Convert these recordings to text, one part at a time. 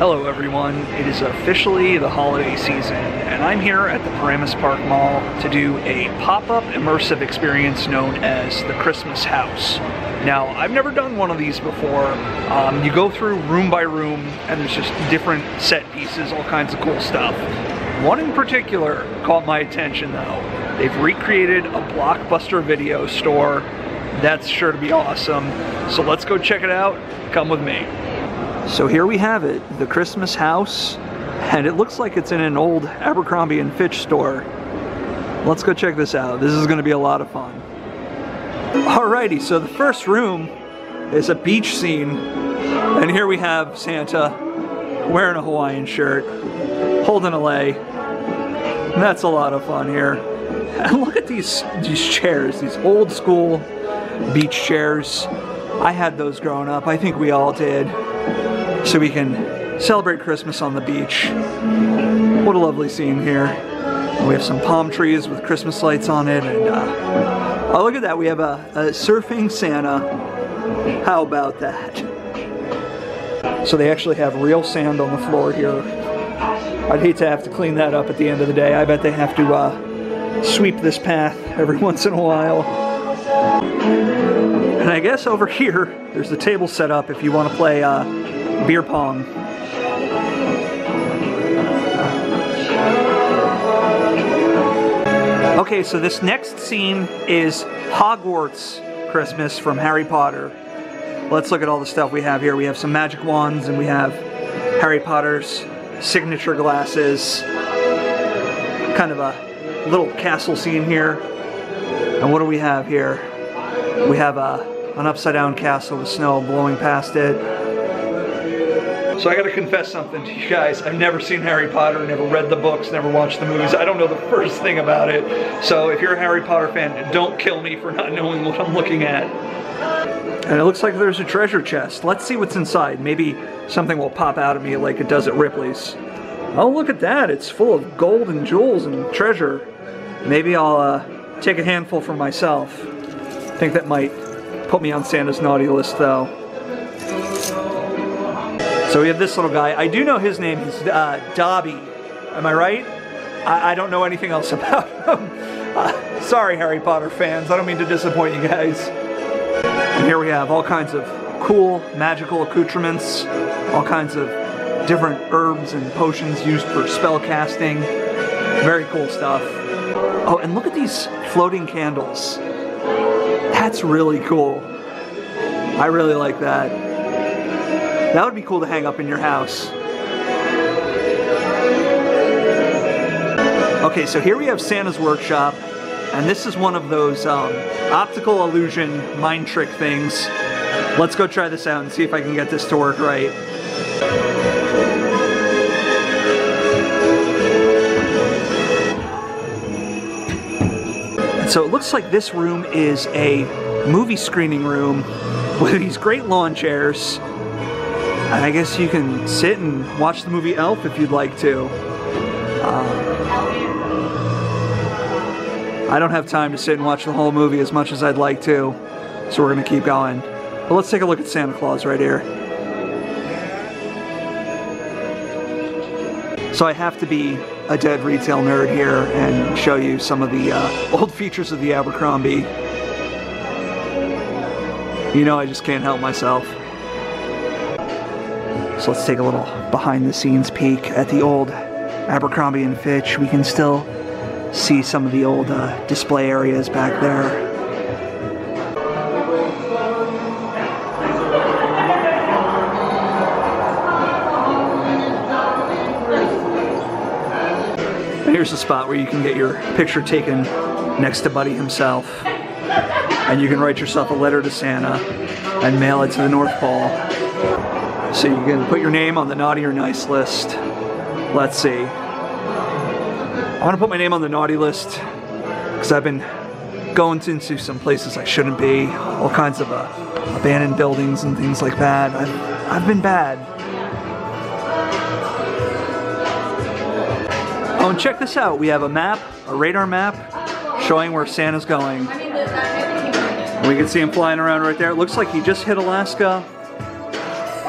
Hello everyone, it is officially the holiday season and I'm here at the Paramus Park Mall to do a pop-up immersive experience known as the Christmas House. Now, I've never done one of these before. Um, you go through room by room and there's just different set pieces, all kinds of cool stuff. One in particular caught my attention though. They've recreated a Blockbuster video store. That's sure to be awesome. So let's go check it out. Come with me. So here we have it, the Christmas house, and it looks like it's in an old Abercrombie and Fitch store. Let's go check this out. This is gonna be a lot of fun. Alrighty, so the first room is a beach scene, and here we have Santa wearing a Hawaiian shirt, holding a lei. That's a lot of fun here. And look at these, these chairs, these old school beach chairs. I had those growing up. I think we all did so we can celebrate Christmas on the beach. What a lovely scene here. We have some palm trees with Christmas lights on it, and uh, oh, look at that. We have a, a surfing Santa. How about that? So they actually have real sand on the floor here. I'd hate to have to clean that up at the end of the day. I bet they have to uh, sweep this path every once in a while. And I guess over here, there's the table set up if you want to play uh, beer pong. Okay, so this next scene is Hogwarts Christmas from Harry Potter. Let's look at all the stuff we have here. We have some magic wands and we have Harry Potter's signature glasses. Kind of a little castle scene here. And what do we have here? We have a, an upside down castle with snow blowing past it. So I gotta confess something to you guys. I've never seen Harry Potter, never read the books, never watched the movies. I don't know the first thing about it. So if you're a Harry Potter fan, don't kill me for not knowing what I'm looking at. And it looks like there's a treasure chest. Let's see what's inside. Maybe something will pop out at me like it does at Ripley's. Oh, look at that. It's full of gold and jewels and treasure. Maybe I'll uh, take a handful for myself. I think that might put me on Santa's naughty list though. So we have this little guy. I do know his name He's uh, Dobby. Am I right? I, I, don't know anything else about him. Uh, sorry, Harry Potter fans. I don't mean to disappoint you guys. And here we have all kinds of cool magical accoutrements, all kinds of different herbs and potions used for spell casting. Very cool stuff. Oh, and look at these floating candles. That's really cool. I really like that. That would be cool to hang up in your house. Okay, so here we have Santa's Workshop, and this is one of those um, optical illusion mind trick things. Let's go try this out and see if I can get this to work right. So it looks like this room is a movie screening room with these great lawn chairs and I guess you can sit and watch the movie Elf if you'd like to. Uh, I don't have time to sit and watch the whole movie as much as I'd like to, so we're gonna keep going. But let's take a look at Santa Claus right here. So I have to be a dead retail nerd here and show you some of the uh, old features of the Abercrombie. You know I just can't help myself. So let's take a little behind the scenes peek at the old Abercrombie & Fitch. We can still see some of the old uh, display areas back there. Here's a spot where you can get your picture taken next to Buddy himself. And you can write yourself a letter to Santa and mail it to the North Pole. So you can put your name on the naughty or nice list. Let's see. I want to put my name on the naughty list because I've been going into some places I shouldn't be, all kinds of uh, abandoned buildings and things like that. I've, I've been bad. Oh, and check this out. We have a map, a radar map, showing where Santa's going. We can see him flying around right there. It looks like he just hit Alaska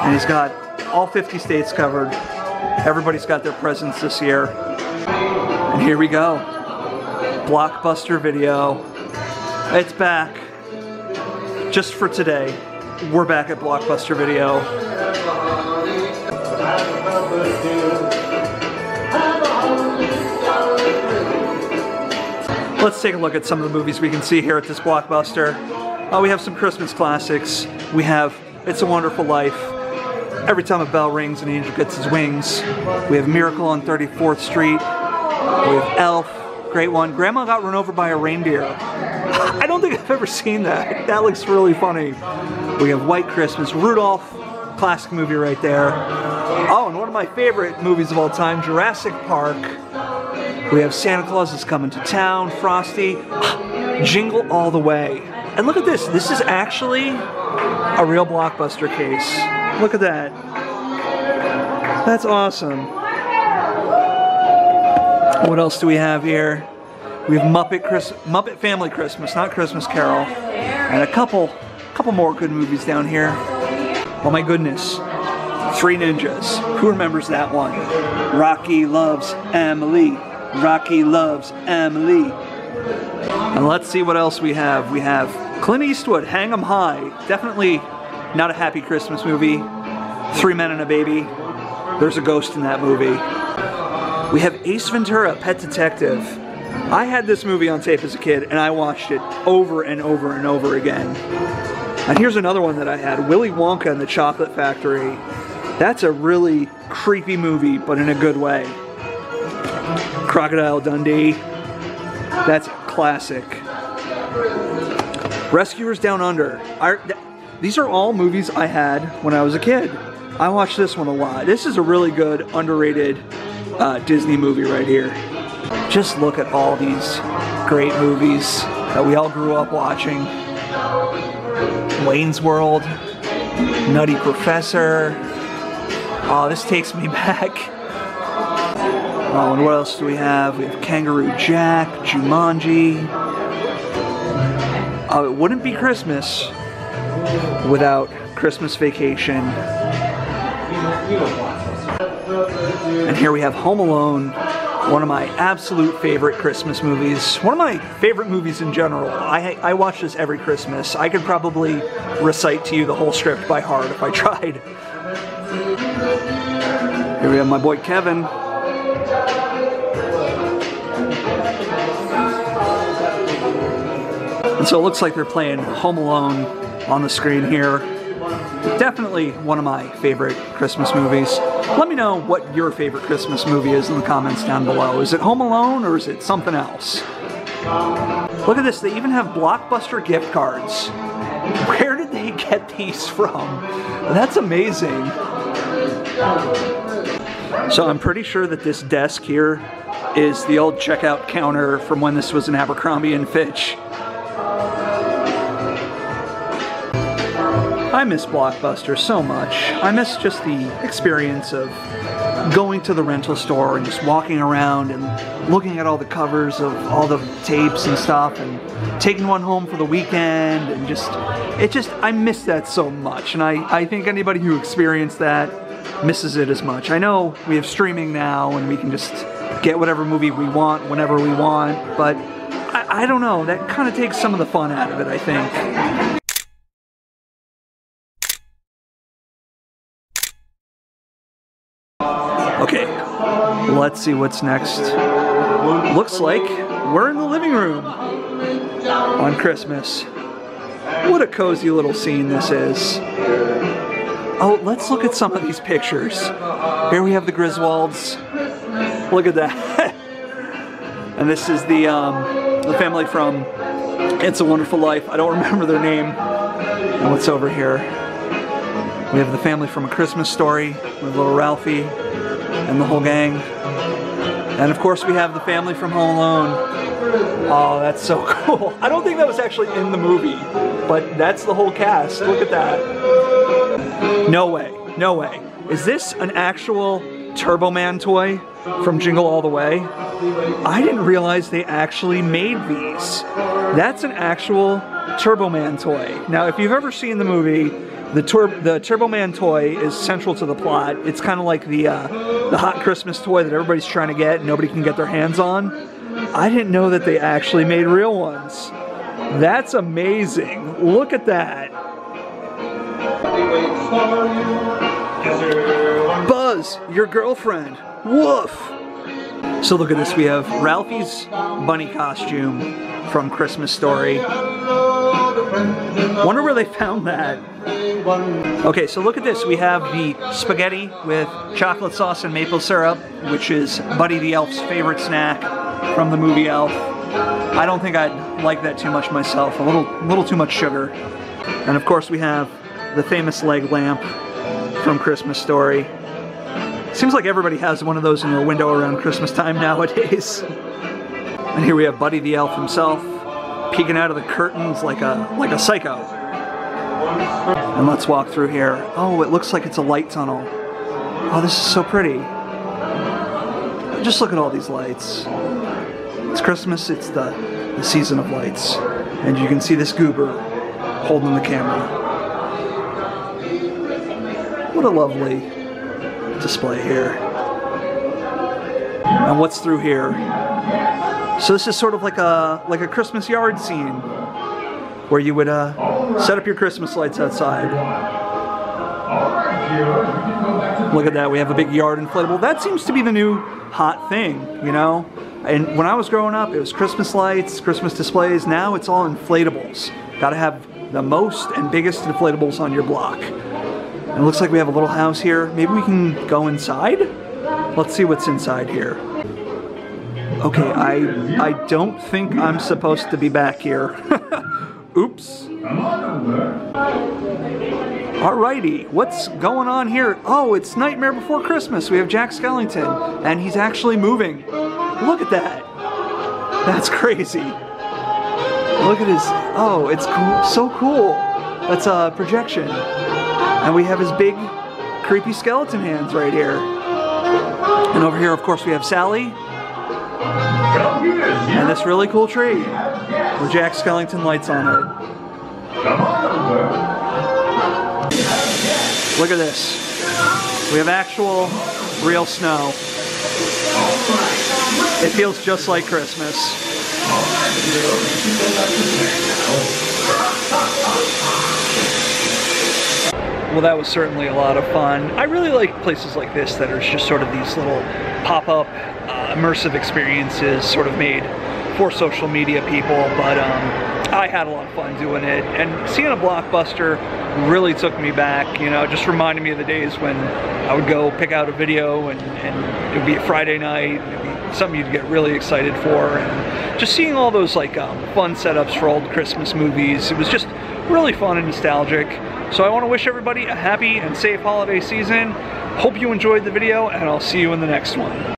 and he's got all 50 states covered. Everybody's got their presents this year. And here we go. Blockbuster video. It's back. Just for today, we're back at Blockbuster Video. Let's take a look at some of the movies we can see here at this Blockbuster. Uh, we have some Christmas classics. We have It's a Wonderful Life. Every time a bell rings, an angel gets his wings. We have Miracle on 34th Street. We have Elf, great one. Grandma got run over by a reindeer. I don't think I've ever seen that. That looks really funny. We have White Christmas, Rudolph, classic movie right there. Oh, and one of my favorite movies of all time, Jurassic Park. We have Santa Claus is coming to town, Frosty, Jingle All the Way. And look at this, this is actually a real blockbuster case. Look at that. That's awesome. What else do we have here? We have Muppet Chris Muppet Family Christmas, not Christmas Carol. And a couple couple more good movies down here. Oh my goodness. Three Ninjas. Who remembers that one? Rocky loves Emily. Rocky loves Emily. And let's see what else we have. We have Clint Eastwood, Hang 'em High. Definitely not a happy Christmas movie. Three Men and a Baby. There's a ghost in that movie. We have Ace Ventura, Pet Detective. I had this movie on tape as a kid and I watched it over and over and over again. And here's another one that I had, Willy Wonka and the Chocolate Factory. That's a really creepy movie, but in a good way. Crocodile Dundee. That's classic. Rescuers Down Under. I, these are all movies I had when I was a kid. I watched this one a lot. This is a really good, underrated uh, Disney movie right here. Just look at all these great movies that we all grew up watching. Wayne's World, Nutty Professor. Oh, this takes me back. Oh, and what else do we have? We have Kangaroo Jack, Jumanji. Oh, it wouldn't be Christmas without Christmas Vacation. And here we have Home Alone, one of my absolute favorite Christmas movies. One of my favorite movies in general. I, I watch this every Christmas. I could probably recite to you the whole script by heart if I tried. Here we have my boy Kevin. And so it looks like they're playing Home Alone on the screen here. Definitely one of my favorite Christmas movies. Let me know what your favorite Christmas movie is in the comments down below. Is it Home Alone or is it something else? Look at this, they even have Blockbuster gift cards. Where did they get these from? That's amazing. So I'm pretty sure that this desk here is the old checkout counter from when this was an Abercrombie & Fitch. I miss Blockbuster so much. I miss just the experience of going to the rental store and just walking around and looking at all the covers of all the tapes and stuff and taking one home for the weekend and just, it just, I miss that so much. And I, I think anybody who experienced that misses it as much. I know we have streaming now and we can just get whatever movie we want whenever we want, but I, I don't know, that kind of takes some of the fun out of it, I think. Let's see what's next. Looks like we're in the living room on Christmas. What a cozy little scene this is. Oh, let's look at some of these pictures. Here we have the Griswolds. Look at that. and this is the, um, the family from It's a Wonderful Life. I don't remember their name. And what's over here? We have the family from A Christmas Story with little Ralphie and the whole gang. And of course we have the family from Home Alone. Oh, that's so cool. I don't think that was actually in the movie, but that's the whole cast. Look at that. No way, no way. Is this an actual Turbo Man toy from Jingle All the Way? I didn't realize they actually made these. That's an actual Turbo Man toy. Now, if you've ever seen the movie, The, Tur the Turbo Man toy is central to the plot. It's kind of like the uh, the hot Christmas toy that everybody's trying to get, and nobody can get their hands on. I didn't know that they actually made real ones. That's amazing. Look at that. Buzz, your girlfriend. Woof. So look at this. We have Ralphie's bunny costume from Christmas Story. Wonder where they found that. Okay, so look at this. We have the spaghetti with chocolate sauce and maple syrup, which is Buddy the Elf's favorite snack from the movie Elf. I don't think I'd like that too much myself. A little, little too much sugar. And of course we have the famous leg lamp from Christmas Story. Seems like everybody has one of those in their window around Christmas time nowadays. And here we have Buddy the Elf himself, peeking out of the curtains like a like a psycho. And let's walk through here. Oh, it looks like it's a light tunnel. Oh, this is so pretty. Just look at all these lights. It's Christmas, it's the, the season of lights. And you can see this goober holding the camera. What a lovely display here. And what's through here? So this is sort of like a like a Christmas yard scene where you would uh, set up your Christmas lights outside. Look at that, we have a big yard inflatable. That seems to be the new hot thing, you know? And when I was growing up, it was Christmas lights, Christmas displays. Now it's all inflatables. Gotta have the most and biggest inflatables on your block. It looks like we have a little house here. Maybe we can go inside? Let's see what's inside here. Okay, I I don't think I'm supposed to be back here. Oops. Alrighty, what's going on here? Oh, it's Nightmare Before Christmas. We have Jack Skellington, and he's actually moving. Look at that. That's crazy. Look at his, oh, it's so cool. That's a projection. And we have his big, creepy skeleton hands right here. And over here, of course, we have Sally. And this really cool tree with Jack Skellington lights on it. Look at this. We have actual, real snow. It feels just like Christmas. Well, that was certainly a lot of fun. I really like places like this that are just sort of these little pop-up uh, immersive experiences sort of made for social media people, but um, I had a lot of fun doing it. And seeing a blockbuster really took me back, you know, just reminded me of the days when I would go pick out a video and, and it would be a Friday night, something you'd get really excited for. And just seeing all those like um, fun setups for old Christmas movies, it was just really fun and nostalgic. So I want to wish everybody a happy and safe holiday season. Hope you enjoyed the video and I'll see you in the next one.